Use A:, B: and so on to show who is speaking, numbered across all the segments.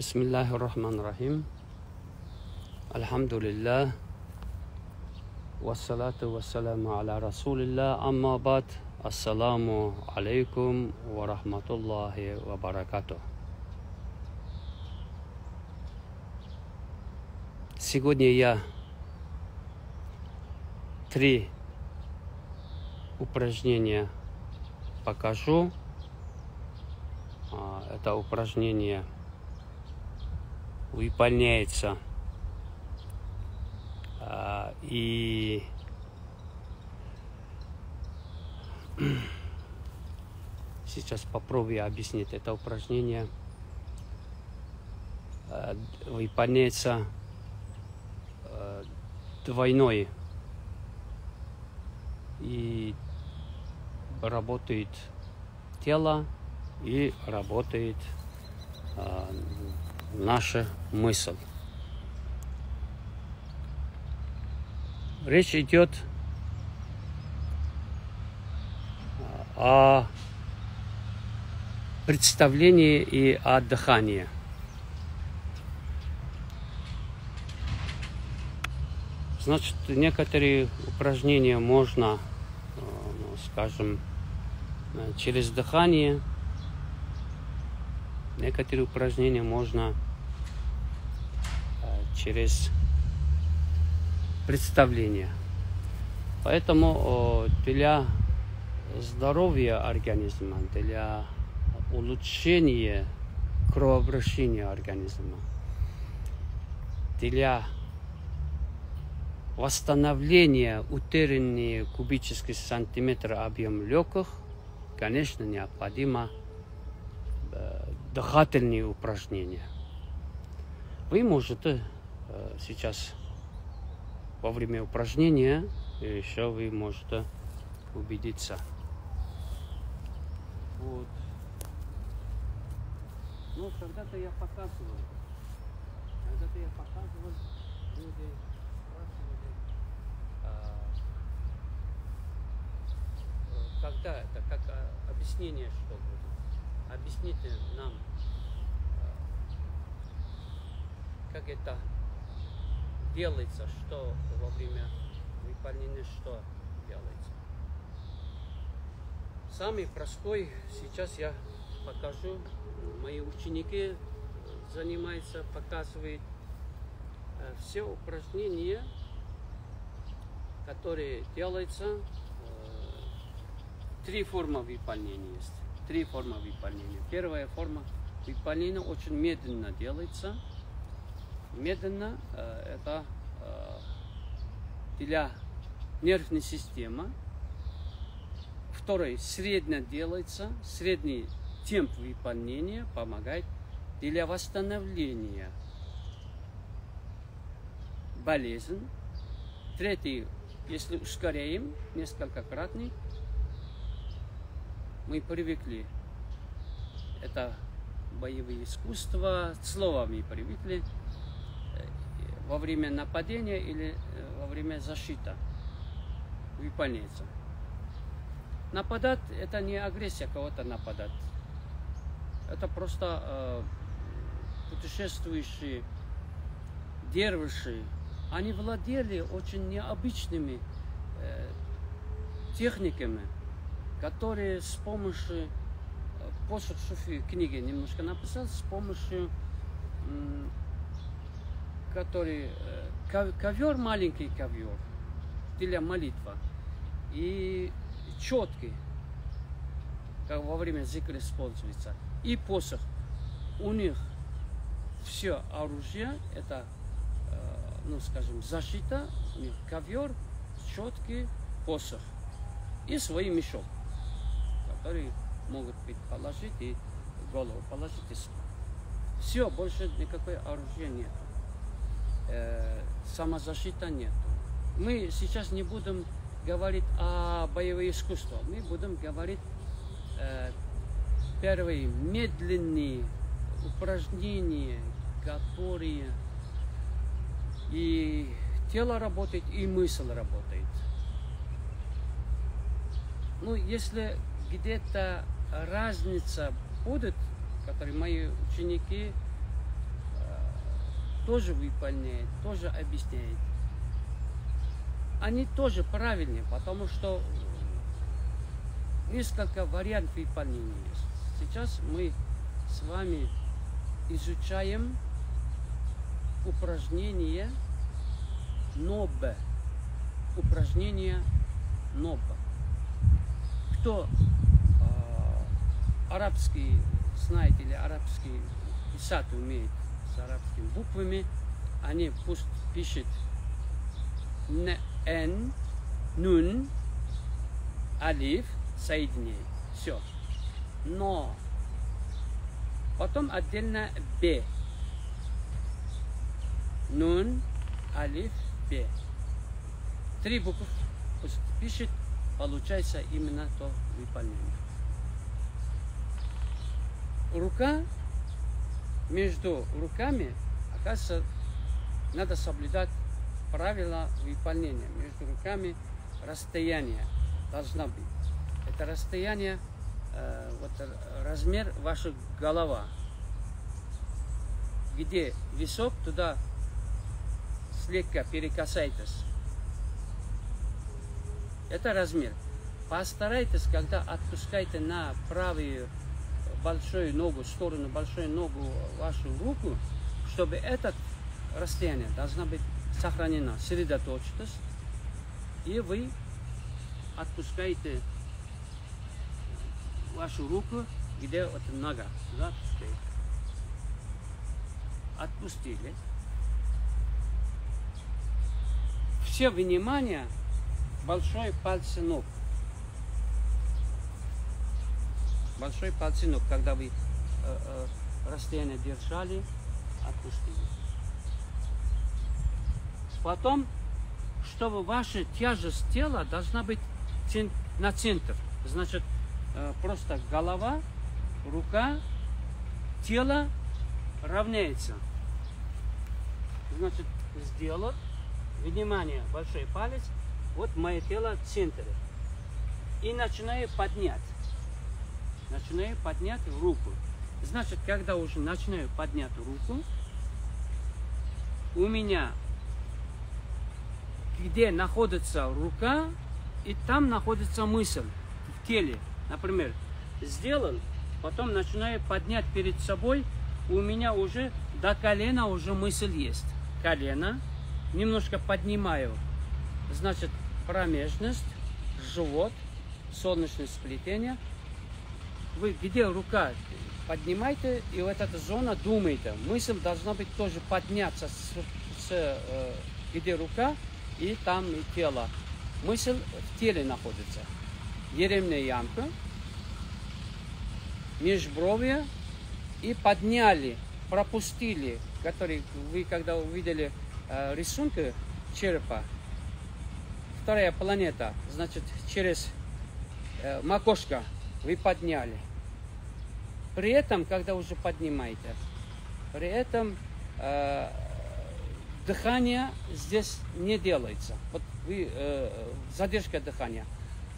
A: بسم الله الرحمن الرحيم الحمد لله والصلاة والسلام على رسول الله أما بعد السلام عليكم ورحمة الله وبركاته Сегодня я три упражнения покажу. А, Это упражнение выполняется а, и сейчас попробую объяснить это упражнение. А, Выполняется а, двойной и работает тело и работает а, наша мысль. Речь идет о представлении и о дыхании. Значит, некоторые упражнения можно, э, ну, скажем, э, через дыхание, некоторые упражнения можно э, через представление. Поэтому для здоровья организма, для улучшения кровообращения организма, для восстановления утерянные кубические сантиметры объем легких, конечно, необходимо дыхательные упражнения. Вы можете сейчас во время упражнения еще вы можете убедиться. Вот. Ну, когда-то я показывал. Когда-то я показывал, люди а, когда это, как а, объяснение, что будет. Объясните нам, а, как это делается, что во время выполнения что делается. Самый простой сейчас я покажу. Мои ученики занимаются, показывают все упражнения, которые делаются. Три формы выполнения есть. Три формы выполнения. Первая форма выполнения очень медленно делается медленно э, это э, для нервной системы. Второе, средне делается, средний темп выполнения помогает для восстановления болезни. Третий, если ускоряем несколько кратный, мы привыкли. Это боевые искусства, словами привыкли во время нападения или во время защиты выполняется. Нападать это не агрессия кого-то нападать. Это просто э, путешествующие дервиши. Они владели очень необычными э, техниками, которые с помощью посох Шуфи книги немножко написал, с помощью который ковер, маленький ковер для молитвы и четкий, как во время зикра используется, и посох. У них все оружие, это, ну скажем, защита, у них ковер, четкий посох и свой мешок, который могут быть положить и голову положить и спать. Все, больше никакой оружия нет э, самозащита нет. Мы сейчас не будем говорить о боевом искусстве, мы будем говорить э, первые медленные упражнения, которые и тело работает, и мысль работает. Ну, если где-то разница будет, которые мои ученики тоже выполняет, тоже объясняет. Они тоже правильные, потому что несколько вариантов выполнения есть. Сейчас мы с вами изучаем упражнение НОБ. Упражнение НОБ. Кто э, арабский знает или арабский писать умеет с арабскими буквами, они пусть пишет Н, Нун, Алиф, соединяет. Все. Но потом отдельно Б. Нун, Алиф, Б. Три буквы пишет, получается именно то выполнение. Рука между руками, оказывается, надо соблюдать правила выполнения. Между руками расстояние должна быть. Это расстояние, э, вот размер вашей голова. Где висок, туда слегка перекасайтесь. Это размер. Постарайтесь, когда отпускаете на правую большую ногу, сторону большую ногу вашу руку, чтобы это расстояние должна быть сохранена. Сосредоточьтесь. И вы отпускаете вашу руку, где вот нога. Да, Отпустили. Все внимание большой пальцы ног. Большой ног, когда вы э, э, расстояние держали, отпустили. Потом, чтобы ваша тяжесть тела должна быть на центр. Значит, э, просто голова, рука, тело равняется. Значит, сделать, внимание, большой палец, вот мое тело в центре. И начинаю поднять. Начинаю поднять руку. Значит, когда уже начинаю поднять руку, у меня где находится рука, и там находится мысль в теле. Например, сделал, потом начинаю поднять перед собой, у меня уже до колена уже мысль есть. Колено, немножко поднимаю, значит, промежность, живот, солнечное сплетение. Вы где рука поднимайте, и вот эта зона думайте. Мысль должна быть тоже подняться с, с э, где рука, и там и тело. Мысль в теле находится. Еремная ямка, межбровье и подняли, пропустили, который вы когда увидели э, рисунки черепа, вторая планета, значит, через э, макошка вы подняли. При этом, когда уже поднимаете, при этом э, дыхание здесь не делается. Вот вы, э, задержка дыхания.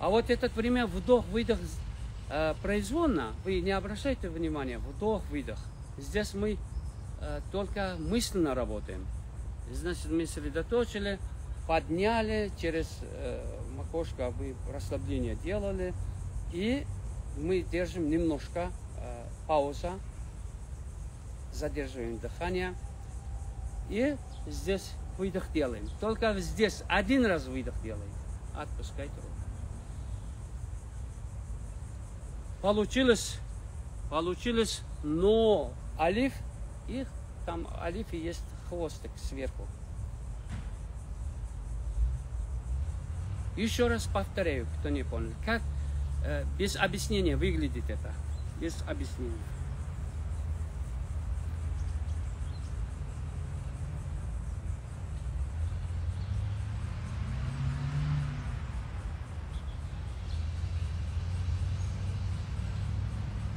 A: А вот это время вдох-выдох э, произвольно, вы не обращайте внимания, вдох-выдох. Здесь мы э, только мысленно работаем. Значит, мы сосредоточили, подняли, через э, макушку вы расслабление делали, и мы держим немножко э, пауза, задерживаем дыхание, и здесь выдох делаем. Только здесь один раз выдох делаем. Отпускайте руку. Получилось, получилось, но алиф, и там алиф и есть хвостик сверху. Еще раз повторяю, кто не понял, как без объяснения выглядит это, без объяснения.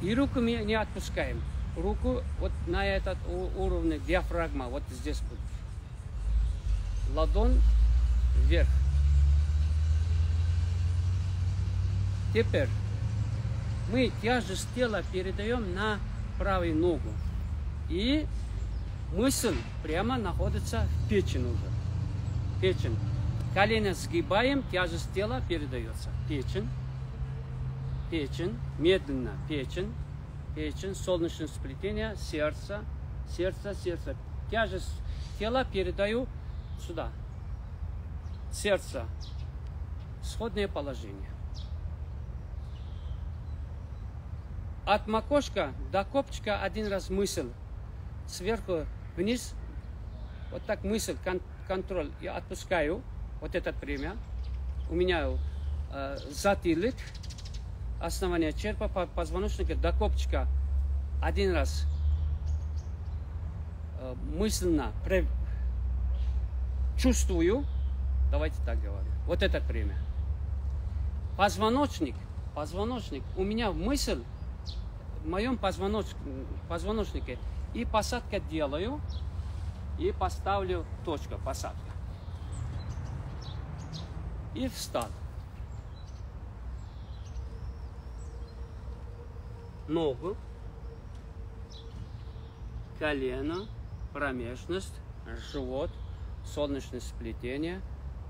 A: И руку мы не отпускаем. Руку вот на этот уровне диафрагма, вот здесь будет. Ладонь вверх. Теперь мы тяжесть тела передаем на правую ногу. И мысль прямо находится в печени уже. Печень. Колено сгибаем, тяжесть тела передается. Печень. Печень. Медленно. Печень. Печень. Солнечное сплетение. Сердце. Сердце, сердце. Тяжесть тела передаю сюда. Сердце. Сходное положение. От макушка до копчика один раз мысль. Сверху вниз. Вот так мысль, кон контроль. Я отпускаю вот это время. У меня э, затылок, основание черепа, позвоночника до копчика один раз э, мысленно чувствую, давайте так говорим, вот это время. Позвоночник, позвоночник, у меня мысль в моем позвоноч, позвоночнике и посадка делаю, и поставлю точка, посадка. И встал. Ногу, колено, промежность, живот, солнечное сплетение,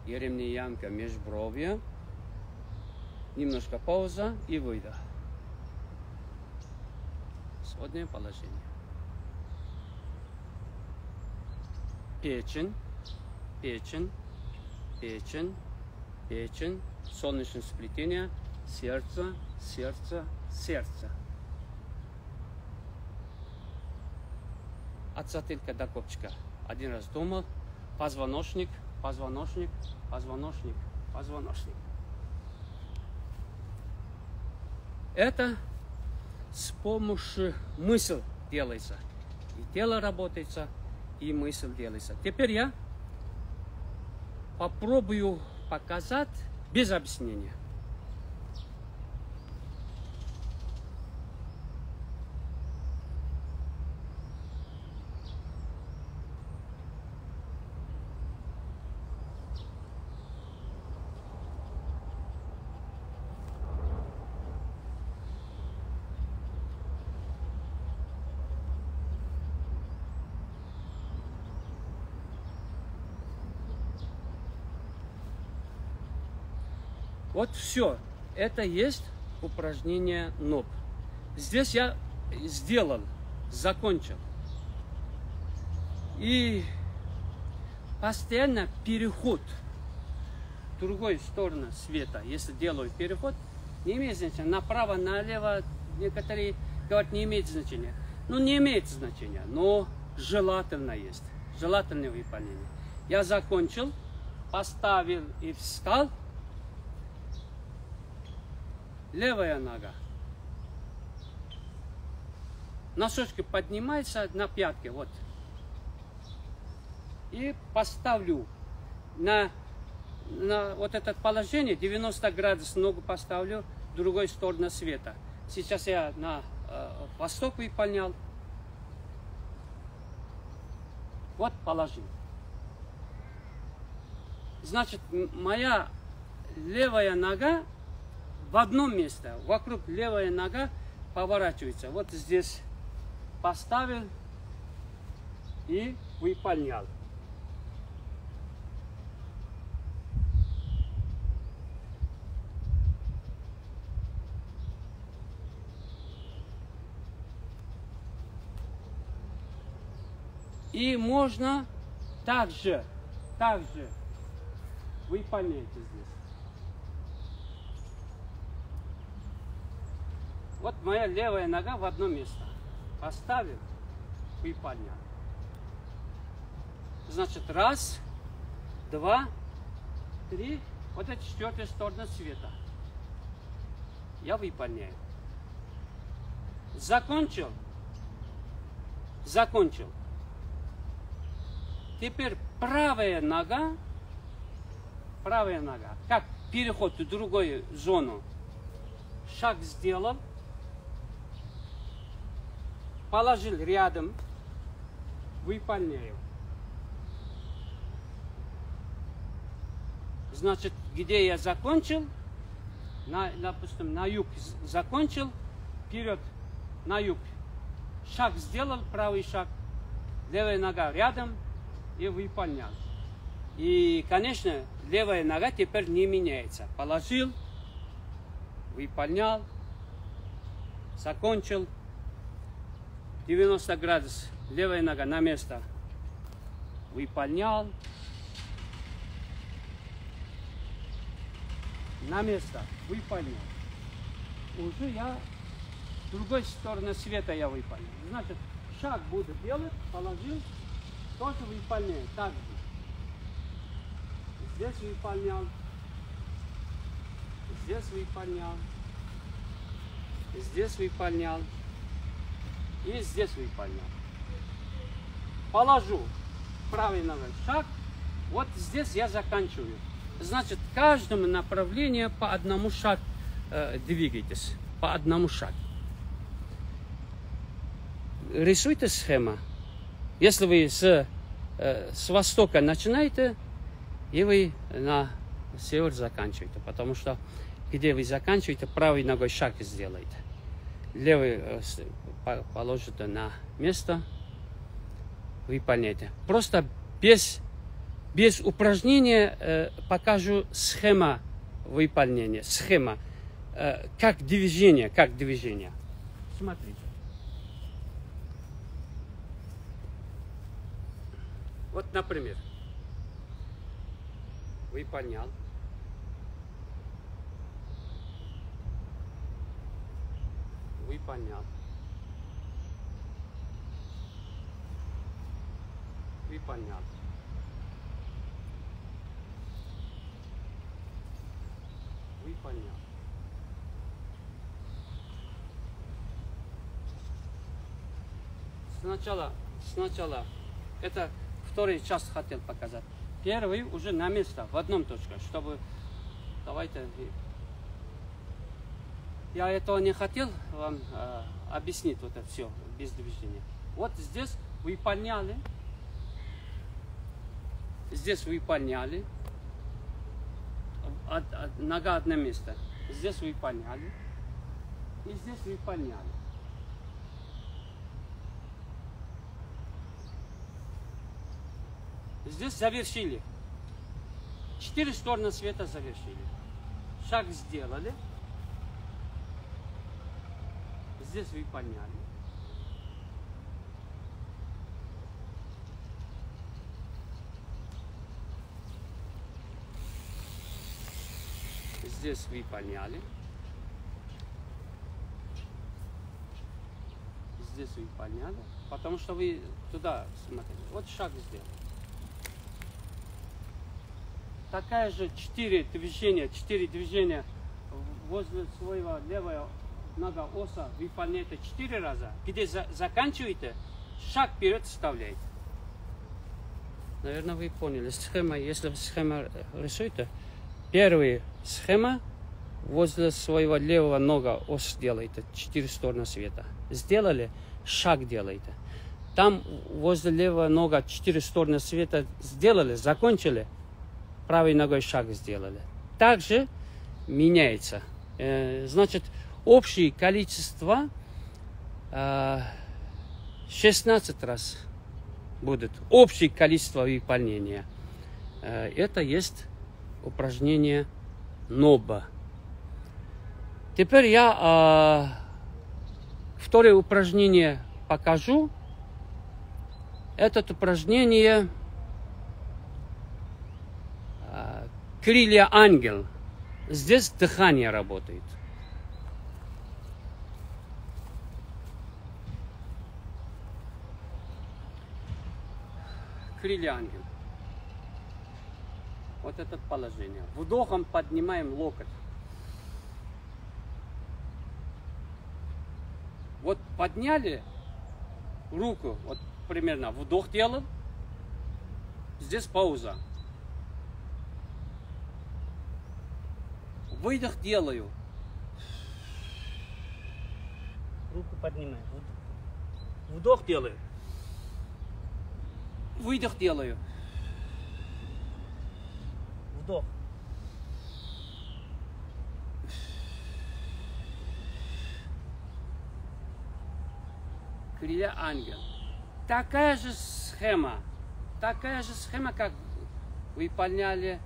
A: еремная ямка межбровья. Немножко пауза и выдох. Сводное положение. Печень, печень, печень, печень, солнечное сплетение, сердце, сердце, сердце. От затылка до копчика. Один раз думал, позвоночник, позвоночник, позвоночник, позвоночник. Это с помощью мысли делается. И тело работается, и мысль делается. Теперь я попробую показать без объяснения. Вот все. Это есть упражнение НОП. Здесь я сделал, закончил. И постоянно переход в другую сторону света, если делаю переход, не имеет значения. Направо, налево, некоторые говорят, не имеет значения. Ну, не имеет значения, но желательно есть. Желательное выполнение. Я закончил, поставил и встал – левая нога. Носочки поднимается на пятки, вот. И поставлю на, на вот это положение, 90 градусов ногу поставлю, другой сторону света. Сейчас я на э, восток выполнял. Вот положил. Значит, моя левая нога в одном месте, вокруг левая нога поворачивается. Вот здесь поставил и выполнял. И можно также, также выполнять здесь. Вот моя левая нога в одно место. Поставил и поднял. Значит, раз, два, три. Вот это четвертая сторона света. Я выполняю. Закончил. Закончил. Теперь правая нога, правая нога, как переход в другую зону, шаг сделал, положил рядом, выполняю. Значит, где я закончил, на, допустим, на юг закончил, вперед, на юг. Шаг сделал, правый шаг, левая нога рядом и выполнял. И, конечно, левая нога теперь не меняется. Положил, выполнял, закончил. 90 градусов, левая нога на место. Выполнял. На место, выполнял. Уже я с другой стороны света я выполнял. Значит, шаг буду делать, положил, тоже выполняю. Так же. Здесь выполнял. Здесь выполнял. Здесь выполнял. И здесь выполнял. Положу правый ногой шаг. Вот здесь я заканчиваю. Значит, каждому направлению по одному шагу э, двигайтесь. По одному шагу. Рисуйте схему. Если вы с, э, с востока начинаете, и вы на север заканчиваете. Потому что где вы заканчиваете, правой ногой шаг сделаете. Левый положите на место, выполняйте. Просто без, без упражнения э, покажу схема выполнения. Схема. Э, как движение, как движение. Смотрите. Вот, например, выполнял. Выполнял. Выполнял. Выполнял. Сначала, сначала, это второй час хотел показать. Первый уже на место, в одном точке, чтобы... Давайте... Я этого не хотел вам э, объяснить, вот это все, без движения. Вот здесь выполняли, здесь выполняли, от, от, нога одно место, здесь выполняли, и здесь выполняли. Здесь завершили. Четыре стороны света завершили. Шаг сделали. Здесь выполняли. Здесь выполняли. Здесь выполняли. Потому что вы туда смотрели. Вот шаг сделали такая же четыре движения, четыре движения возле своего левого нога оса выполняете четыре раза, где за, заканчиваете, шаг вперед вставляете. Наверное, вы поняли. Схема, если вы схема рисуете, первая схема возле своего левого нога ос делаете, четыре стороны света. Сделали, шаг делаете. Там возле левого нога четыре стороны света сделали, закончили – правой ногой шаг сделали. Также меняется. Э, значит, общее количество 16 э, раз будет. Общее количество выполнения. Э, это есть упражнение ноба. Теперь я второе упражнение покажу. Это упражнение крылья ангел. Здесь дыхание работает. Крылья ангел. Вот это положение. Вдохом поднимаем локоть. Вот подняли руку, вот примерно вдох делал, здесь пауза. Выдох делаю. Руку поднимаю. Вдох делаю. Выдох делаю. Вдох. Крия ангел. такая же схема, такая же схема, как выполняли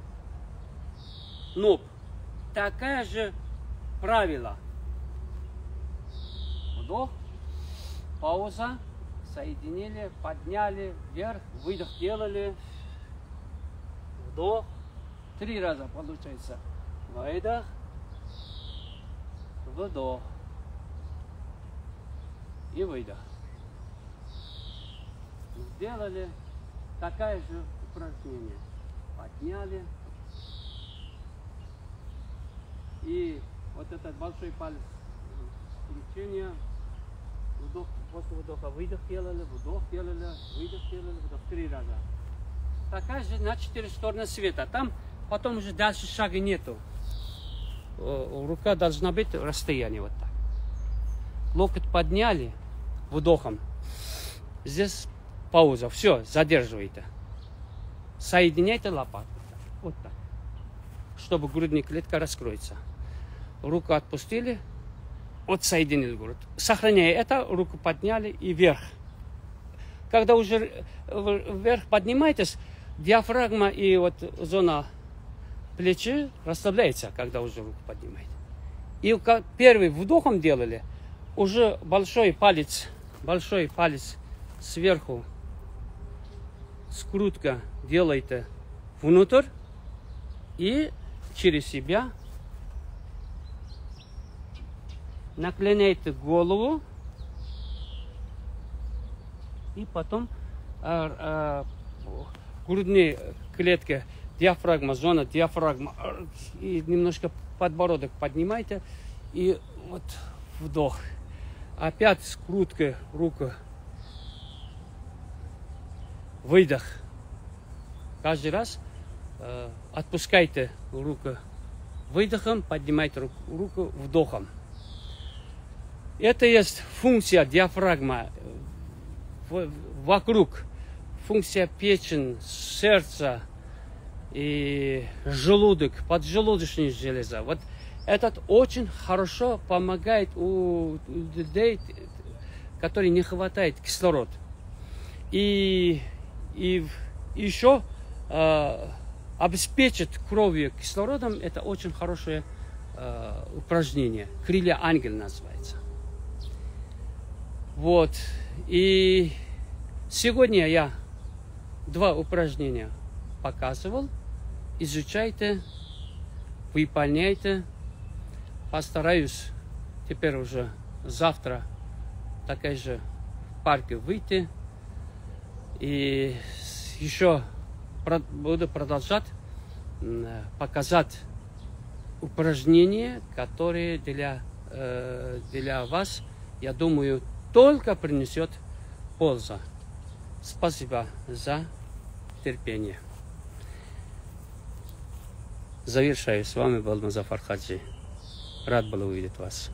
A: ноб. Такая же правило. Вдох, пауза, соединили, подняли вверх, выдох делали. Вдох, три раза получается. Выдох, вдох и выдох. Сделали такое же упражнение. Подняли. И вот этот большой палец включения. Вдох, после вдоха выдох делали, вдох делали, выдох делали, вдох три раза. Такая же на четыре стороны света. Там потом уже дальше шага нету. Рука должна быть в расстоянии вот так. Локоть подняли вдохом. Здесь пауза. Все, задерживайте. Соединяйте лопатку. Вот так. Чтобы грудная клетка раскроется. Руку отпустили, отсоединили грудь. Сохраняя это, руку подняли и вверх. Когда уже вверх поднимаетесь, диафрагма и вот зона плечи расслабляется, когда уже руку поднимаете. И первый вдохом делали, уже большой палец, большой палец сверху скрутка делайте внутрь и через себя наклоняйте голову и потом а, а, грудные клетки, диафрагма, зона диафрагма и немножко подбородок поднимайте и вот вдох. Опять скрутка рука выдох. Каждый раз э, отпускайте руку выдохом, поднимайте руку, руку вдохом. Это есть функция диафрагма э, вокруг, функция печень, сердца и желудок, поджелудочная железа. Вот этот очень хорошо помогает у людей, которые не хватает кислород. И и еще э, обеспечит кровью кислородом, это очень хорошее э, упражнение. Крылья ангел называется. Вот. И сегодня я два упражнения показывал. Изучайте, выполняйте. Постараюсь теперь уже завтра такая же в парке выйти. И еще буду продолжать показать упражнения, которые для, э, для вас, я думаю, только принесет пользу. Спасибо за терпение. Завершаю. С вами был Мазафар Хаджи. Рад был увидеть вас.